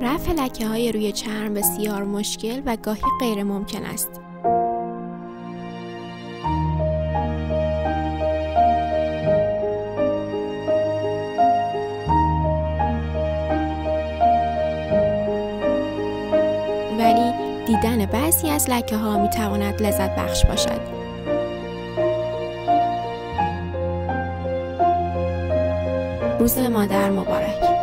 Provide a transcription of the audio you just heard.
رفع لکه های روی چرم بسیار مشکل و گاهی غیر ممکن است. ولی دیدن بعضی از لکه ها می تواند لذت بخش باشد. روز مادر مبارک